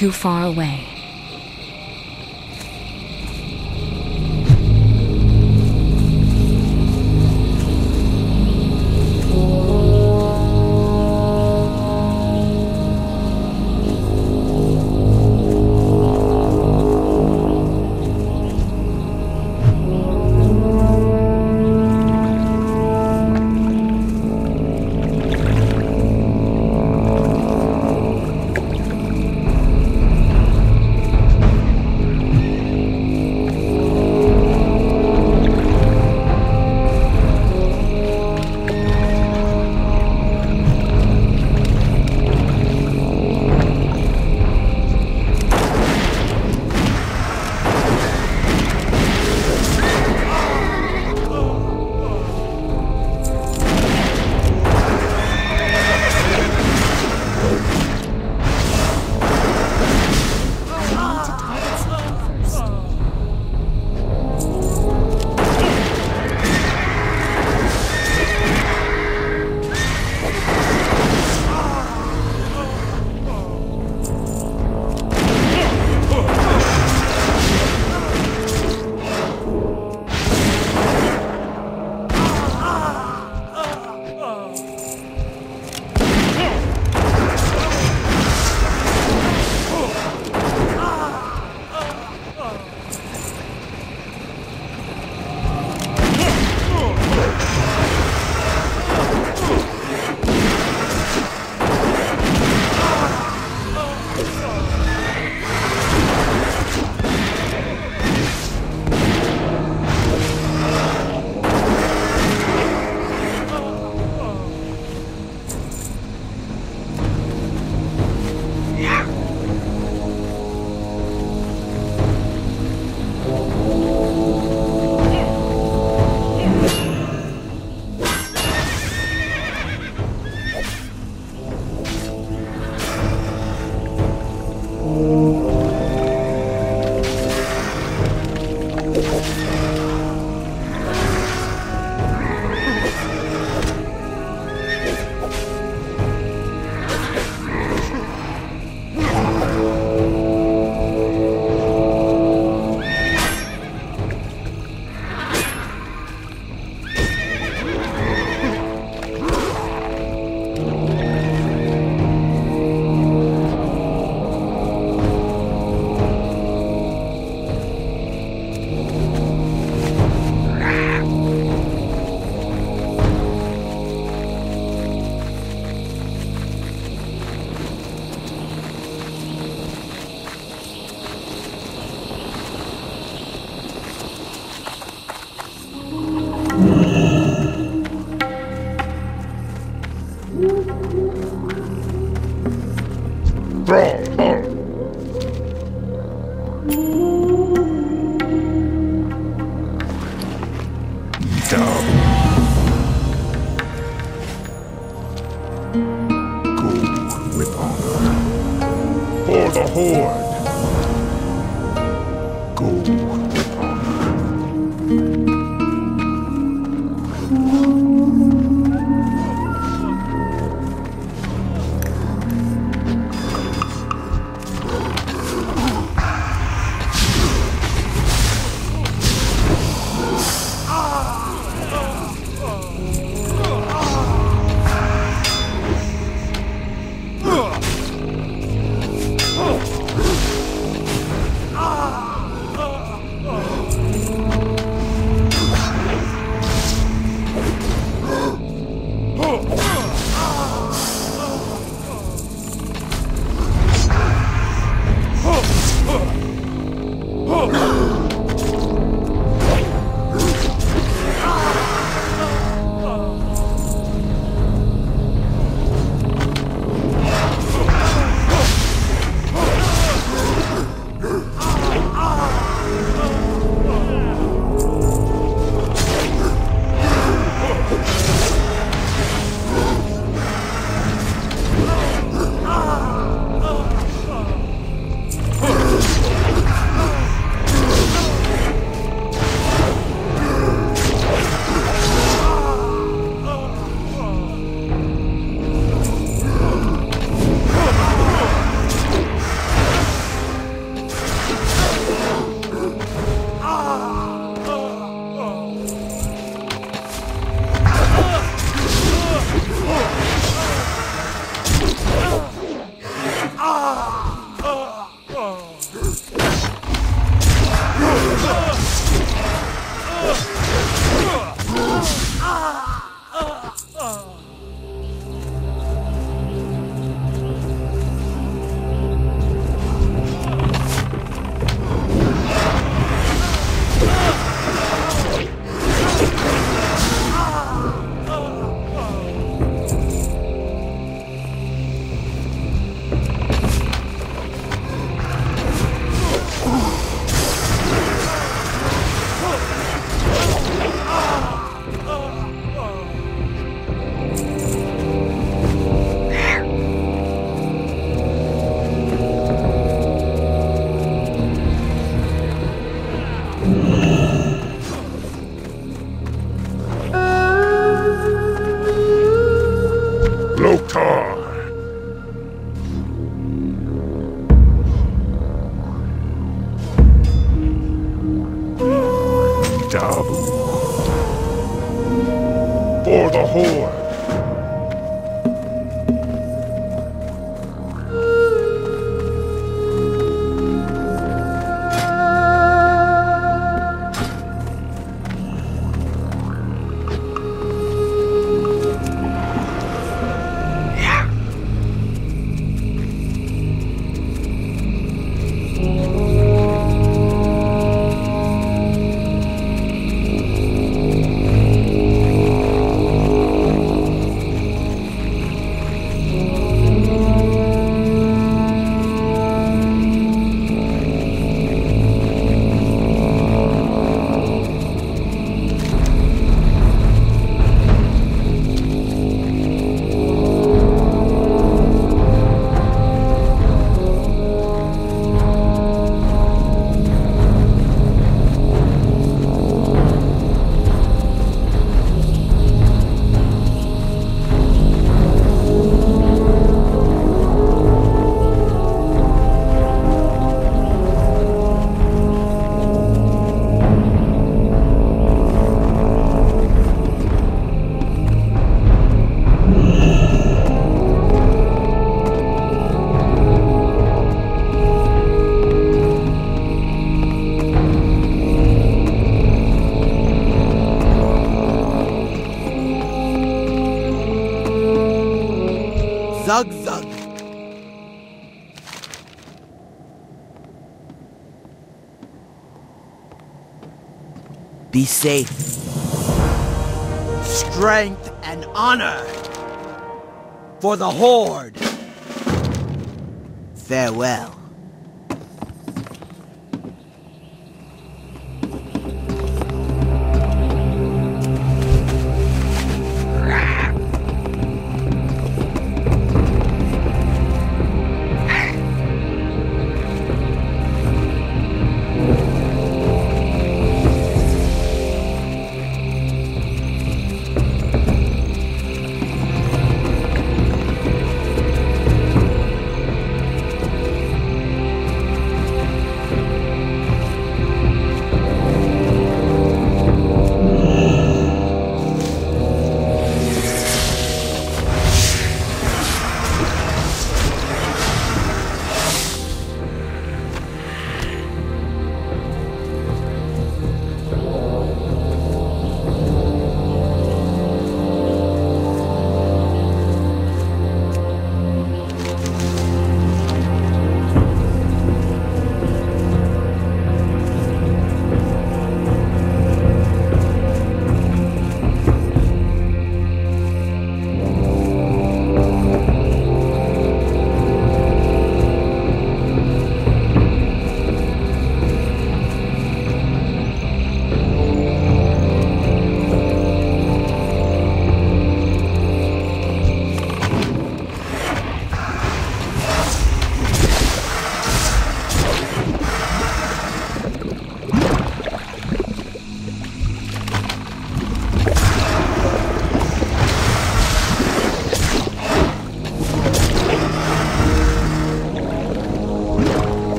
Too far away. Horde. For the Horde! Zug zug. Be safe. Strength and honor. For the Horde. Farewell.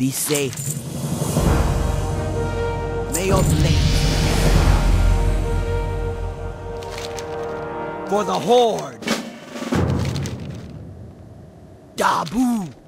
Be safe. May your blade. For the Horde. Dabu.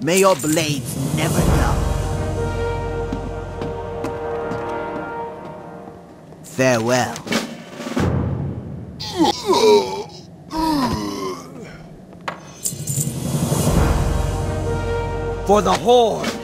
May your blades never dull. Farewell. For the Horde!